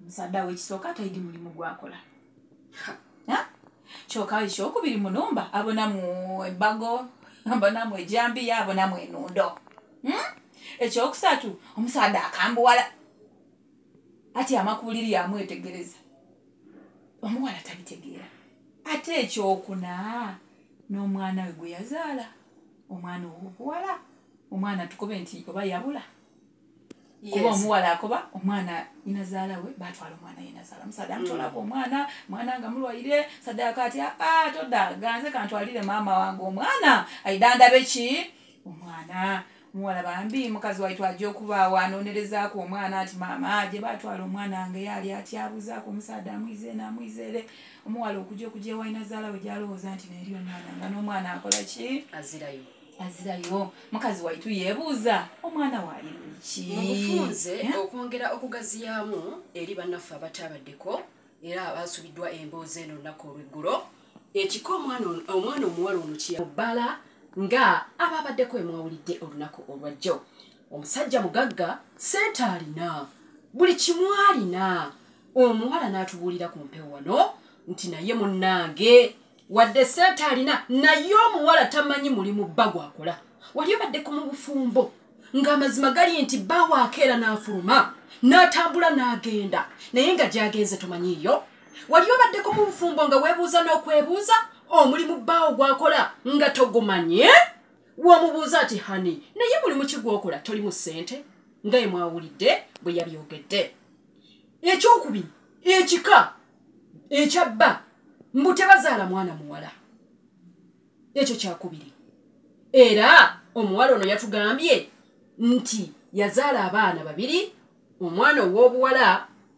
omusadde awo ekisooka taidi mulimu gwakola. Kyokka ekyokubiri munumba abonamu ebbago abonamu ejambiya abonamu enundo Hmm? ekyokusatu omusadde akambuwala. Ati amakuliri yamwetegereza omuwala tabitegeera. Ate ekyokuna n'omwana we gwe yazaala omwana ow'obuwala omwana tukobe nti oba yabula kuba omuwala akoba omwana inazaala we batwala omwana yenazaala. Musadde amutwalako omwana omwana nga mulwaire saddaaka ati aa todda ganze kantwalire maama wange omwana. Aidandabe ki? Omwana. Omuwala bambi mukazi waitu ajja okubaawo anonerezaako omwana ati maama gye batwala omwana wange yaali atyabuzaako omusadde amwize namwizeere omuwala okujja okujja ewa inazaala we gyalowooza nti neeri omwana nga n'omwana akola ki? Azirayo azirayo mukazi waitu yeebuuza omwana waali luki mubufunze okwongera okugaziyaamu eri bannaffe abataabaddeko era abasubiddwa emboozi eno olunaku olweggulo ekiko omwana omuwala ono kiyabbala nga abaabaddeko emwawulidde olunaku olwajjo omusajja mugagga sente alina buli kimu alina. Omuwala n'atubuulira ku mpewo wano nti naye munnange wadde sente alina naye omuwala tamanyi mulimu bba gwakola. Wali obaddeko mu bufumbo ng'amazima gali nti bba waakeera n'afuluma n'atambula n'agenda naye nga gy'agenze tomanyiiyo? Wali obaddeko mu bufumbo nga weebuuza n'okwebuuza omulimu bbaawo gwakola nga togumanye w'omubuuza ati hani naye mulimu ki gwokola? Tolimu ssente? Nga ye mwawulidde bwe yabyogedde. Ekyokubiri ekika ekyabba mbu tebazaala mwana muwala. Ekyo kyakubiri. Era omuwala ono yatugambye nti yazaala abaana babiri omwana ow'obuwala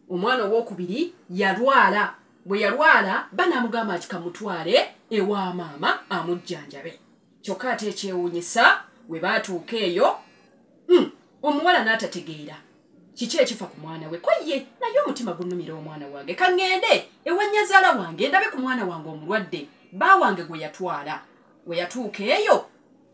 omwana ow'okubiri yalwala. Bwe yalwala banamugamba nti kamutwale ewa maama amujjanjabe. Kyokka ate ekyewuunyisa we baatuuka eyo mm, omuwala n'atategeera kiki ekifa ku mwana we. Ko ye naye omutima gunnumira omwana wange. Kaŋŋende ewa nnyazaala wange ndabe ku mwana wange omulwadde. Baa wange gwe yatwala. We yatuuka eyo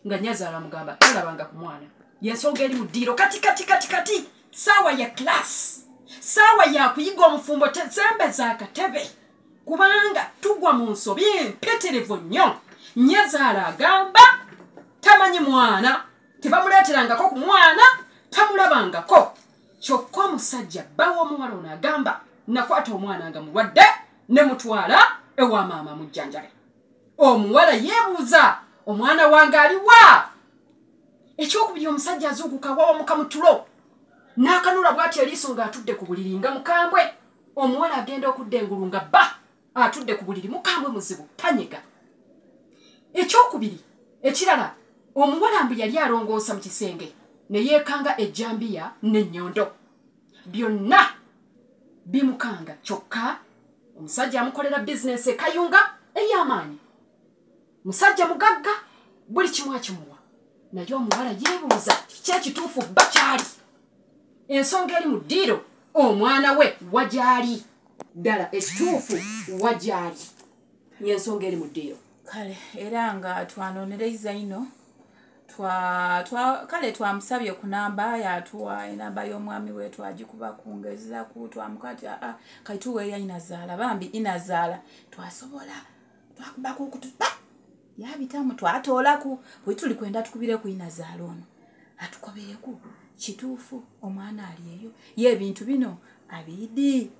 nga nnyazaala mugamba tolabanga ku mwana. Yensonga eri mu ddiiro. Kati kati kati kati saawa ya kilasi saawa ya kuyiga omufumbo tezembeza akatebe kubanga tugwa mu nsobi mpitirivu nnyo. Nnyazaala agamba tamanyi mwana. Tebamuleeterangako ku mwana tamulabangako kyokka omusajja bbawo omuwala ono agamba nakwata omwana nga mulwadde ne mutwala ewa maama mujjanjabe omuwala yeebuuza omwana wange aliwa ekyokubiri omusajja azuukuka wawamuka mu tulo n'akanula bw'atyo eriiso ng'atudde ku buliri nga mukambwe omuwala agenda okudda engulu nga bba atudde ku buliri mukambwe muzibu tanyega. Ekyokubiri ekirala omuwala mbu yali alongoosa mu kisenge ne yeekanga ejjambiya n'ennyondo byonna bimukanga kyokka. Omusajja amukolera bizinesi ekayunga ey'amaanyi. Musajja mugagga buli kimu akimuwa. Naye omuwala yeebuuza kiki ekituufu bba kyali? Ensonga eri mu ddiiro omwana we wagyali ddala ekituufu wagyali yensonga eri mu ddiiro. Kale era nga twanonereza ino twa- twa- kale twamusabye ku namba yatuwa enamba y'omwami we twagikuba kungezaku twamuka ti aa kaituweeya inazaala bambi inazaala. Twasobola twakubaku okutupa yabitamu twatoolaku bwe tuli kwenda tukubire ku inazaala ono atukobereku kituufu omwana ali eyo ye ebintu bino abidi